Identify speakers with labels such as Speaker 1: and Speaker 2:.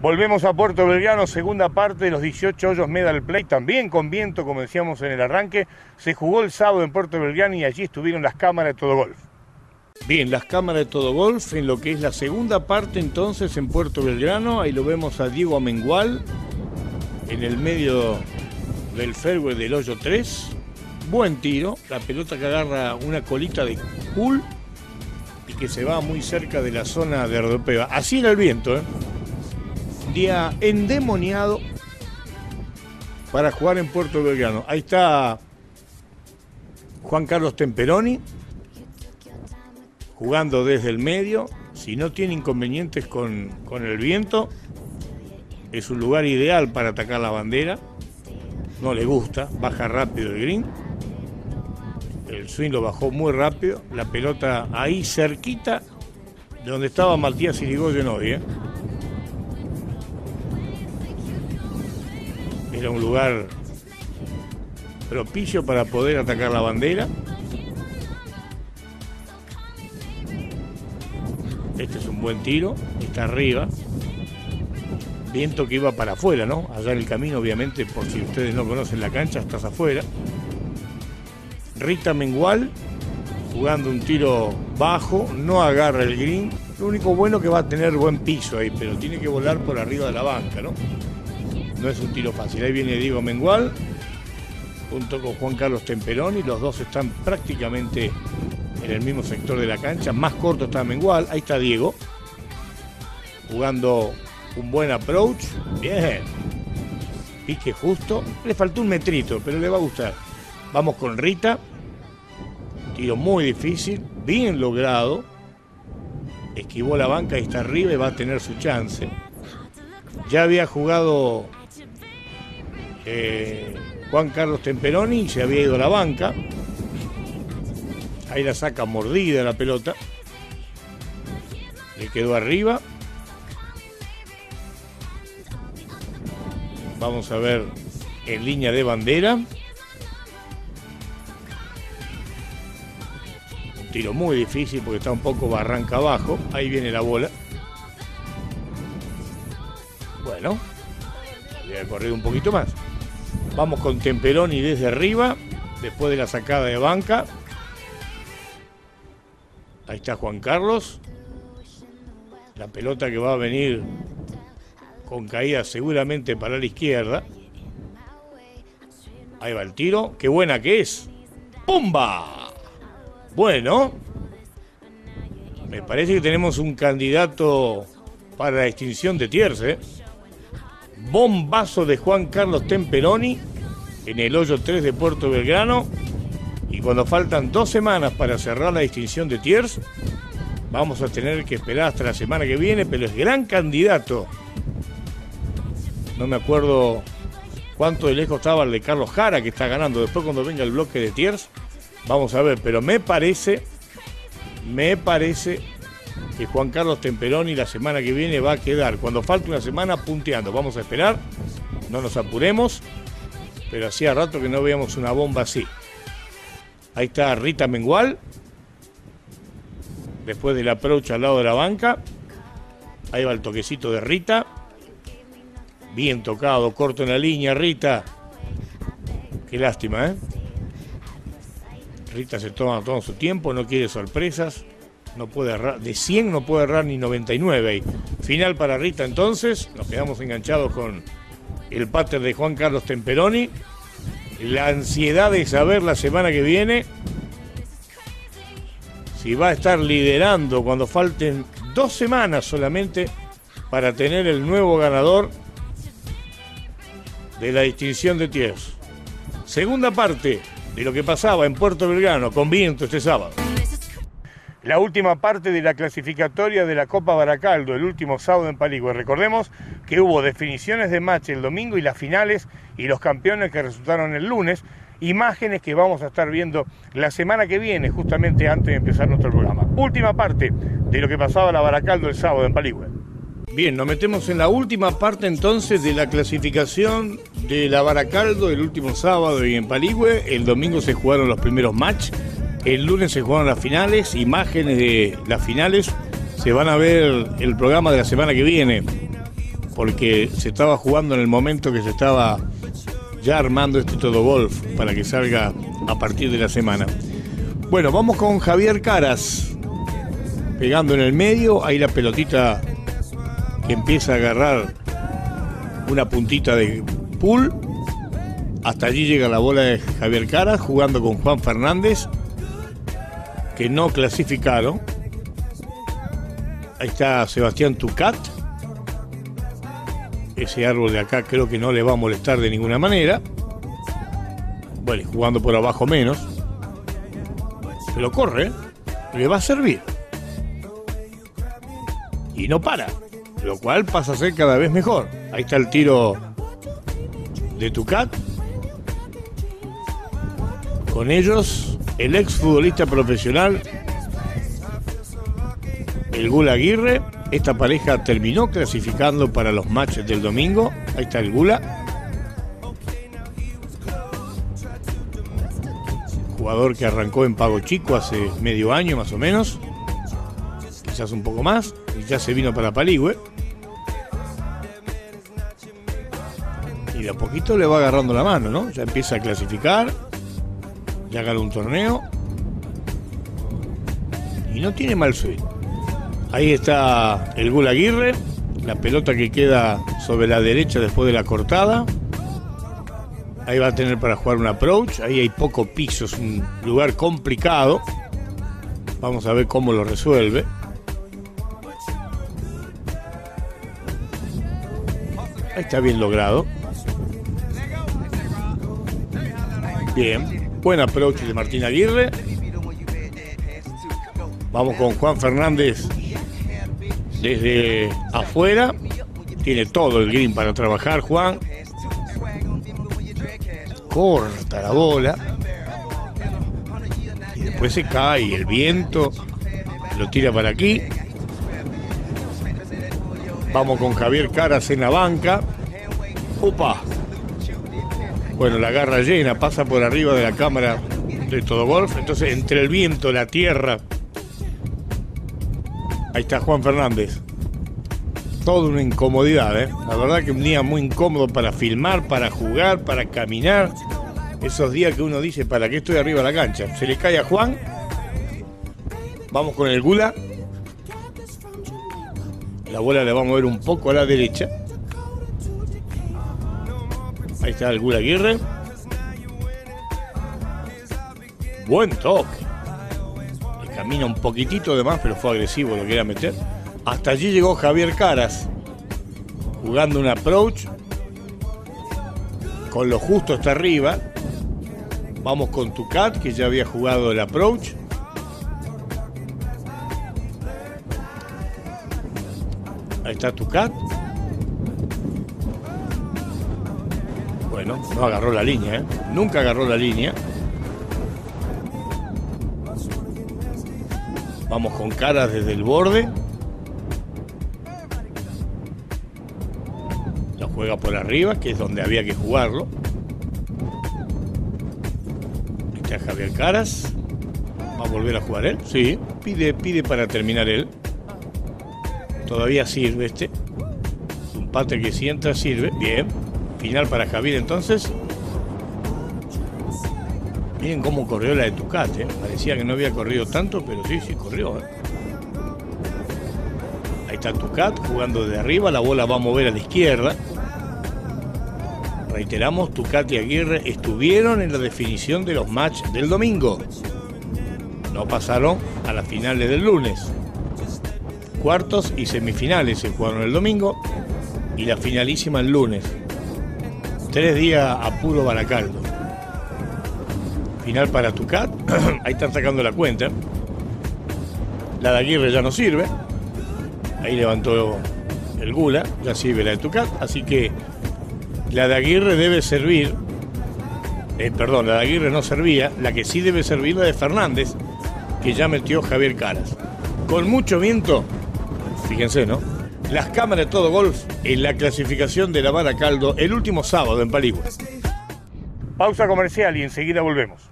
Speaker 1: Volvemos a Puerto Belgrano, segunda parte de los 18 hoyos Medal Play, también con viento, como decíamos en el arranque. Se jugó el sábado en Puerto Belgrano y allí estuvieron las cámaras de todo golf. Bien, las cámaras de todo golf en lo que es la segunda parte entonces en Puerto Belgrano. Ahí lo vemos a Diego Amengual en el medio del fairway del hoyo 3. Buen tiro, la pelota que agarra una colita de cool y que se va muy cerca de la zona de Rodopeva. Así era el viento, ¿eh? Endemoniado para jugar en Puerto Belgrano. Ahí está Juan Carlos Temperoni jugando desde el medio. Si no tiene inconvenientes con, con el viento, es un lugar ideal para atacar la bandera. No le gusta, baja rápido el green. El swing lo bajó muy rápido. La pelota ahí cerquita de donde estaba Matías Irigoyen hoy. ¿eh? Era un lugar propicio para poder atacar la bandera. Este es un buen tiro, está arriba. Viento que iba para afuera, ¿no? Allá en el camino, obviamente, por si ustedes no conocen la cancha, estás afuera. Rita Mengual jugando un tiro bajo, no agarra el green. Lo único bueno que va a tener buen piso ahí, pero tiene que volar por arriba de la banca, ¿no? No es un tiro fácil. Ahí viene Diego Mengual junto con Juan Carlos Temperoni. Los dos están prácticamente en el mismo sector de la cancha. Más corto está Mengual. Ahí está Diego jugando un buen approach. Bien. Pique justo. Le faltó un metrito, pero le va a gustar. Vamos con Rita. Tiro muy difícil. Bien logrado. Esquivó la banca y está arriba y va a tener su chance. Ya había jugado eh, Juan Carlos Temperoni se había ido a la banca. Ahí la saca mordida la pelota. Le quedó arriba. Vamos a ver en línea de bandera. Un tiro muy difícil porque está un poco barranca abajo. Ahí viene la bola. Bueno, había corrido un poquito más. Vamos con Temperoni desde arriba, después de la sacada de banca. Ahí está Juan Carlos. La pelota que va a venir con caída seguramente para la izquierda. Ahí va el tiro. Qué buena que es. ¡Pumba! Bueno. Me parece que tenemos un candidato para la extinción de Tierce. Bombazo de Juan Carlos Temperoni en el hoyo 3 de Puerto Belgrano. Y cuando faltan dos semanas para cerrar la distinción de Tiers, vamos a tener que esperar hasta la semana que viene, pero es gran candidato. No me acuerdo cuánto de lejos estaba el de Carlos Jara, que está ganando. Después cuando venga el bloque de Tiers, vamos a ver. Pero me parece, me parece que Juan Carlos Temperoni la semana que viene va a quedar, cuando falte una semana, punteando. Vamos a esperar, no nos apuremos, pero hacía rato que no veíamos una bomba así. Ahí está Rita Mengual, después del approach al lado de la banca. Ahí va el toquecito de Rita. Bien tocado, corto en la línea, Rita. Qué lástima, ¿eh? Rita se toma todo su tiempo, no quiere sorpresas. No puede errar, de 100 no puede errar ni 99 ahí. Final para Rita entonces, nos quedamos enganchados con el pater de Juan Carlos Temperoni. La ansiedad de saber la semana que viene si va a estar liderando cuando falten dos semanas solamente para tener el nuevo ganador de la distinción de Tiers. Segunda parte de lo que pasaba en Puerto Belgrano con viento este sábado. La última parte de la clasificatoria de la Copa Baracaldo, el último sábado en Paligüe. Recordemos que hubo definiciones de match el domingo y las finales y los campeones que resultaron el lunes. Imágenes que vamos a estar viendo la semana que viene, justamente antes de empezar nuestro programa. Última parte de lo que pasaba la Baracaldo el sábado en Paligüe. Bien, nos metemos en la última parte entonces de la clasificación de la Baracaldo el último sábado y en Paligüe. El domingo se jugaron los primeros matches. El lunes se jugaron las finales, imágenes de las finales. Se van a ver el programa de la semana que viene porque se estaba jugando en el momento que se estaba ya armando este todo golf para que salga a partir de la semana. Bueno, vamos con Javier Caras, pegando en el medio, ahí la pelotita que empieza a agarrar una puntita de pool. Hasta allí llega la bola de Javier Caras jugando con Juan Fernández, que no clasificaron. Ahí está Sebastián Tucat. Ese árbol de acá creo que no le va a molestar de ninguna manera. Bueno, jugando por abajo menos. Se lo corre, le va a servir. Y no para, lo cual pasa a ser cada vez mejor. Ahí está el tiro de Tucat. Con ellos, el ex futbolista profesional, el Gula Aguirre. Esta pareja terminó clasificando para los matches del domingo. Ahí está el Gula. Jugador que arrancó en Pago Chico hace medio año más o menos. Quizás un poco más. Y ya se vino para Paligüe. Y de a poquito le va agarrando la mano, ¿no? Ya empieza a clasificar. Ya ganó un torneo. Y no tiene mal sueño. Ahí está el Gul Aguirre. La pelota que queda sobre la derecha después de la cortada. Ahí va a tener para jugar un approach. Ahí hay poco piso, es un lugar complicado. Vamos a ver cómo lo resuelve. Ahí está bien logrado. Bien. Buen approach de Martín Aguirre. Vamos con Juan Fernández desde afuera. Tiene todo el green para trabajar, Juan. Corta la bola. Y después se cae el viento. Lo tira para aquí. Vamos con Javier Caras en la banca. Opa. Bueno, la garra llena, pasa por arriba de la cámara de todo golf. Entonces, entre el viento, la tierra. Ahí está Juan Fernández. Toda una incomodidad, ¿eh? La verdad que un día muy incómodo para filmar, para jugar, para caminar. Esos días que uno dice, ¿para qué estoy arriba de la cancha? Se le cae a Juan. Vamos con el Gula. La bola la vamos a ver un poco a la derecha. Ahí está el Gula Aguirre. Buen toque. Le camina un poquitito de más, pero fue agresivo lo que era meter. Hasta allí llegó Javier Caras, jugando un approach. Con lo justo hasta arriba. Vamos con Tucat, que ya había jugado el approach. Ahí está Tucat. No agarró la línea, ¿eh? Nunca agarró la línea. Vamos con caras desde el borde. La juega por arriba, que es donde había que jugarlo. Ahí está Javier Caras. ¿Va a volver a jugar él? Sí, pide, pide para terminar él. Todavía sirve este. Un pate que si entra sirve. Bien. Final para Javier entonces. Miren cómo corrió la de Tucat, ¿eh? Parecía que no había corrido tanto, pero sí, sí corrió. ¿eh? Ahí está Tucat jugando de arriba, la bola va a mover a la izquierda. Reiteramos, Tucat y Aguirre estuvieron en la definición de los matches del domingo. No pasaron a las finales del lunes. Cuartos y semifinales se jugaron el domingo y la finalísima el lunes. Tres días a puro baracaldo. Final para Tucat. Ahí están sacando la cuenta. La de Aguirre ya no sirve. Ahí levantó el Gula. Ya sirve la de Tucat. Así que la de Aguirre debe servir. Eh, perdón, la de Aguirre no servía. La que sí debe servir la de Fernández, que ya metió Javier Caras. Con mucho viento, fíjense, ¿no? Las cámaras de todo golf en la clasificación de la Vara Caldo el último sábado en Paligüe. Pausa comercial y enseguida volvemos.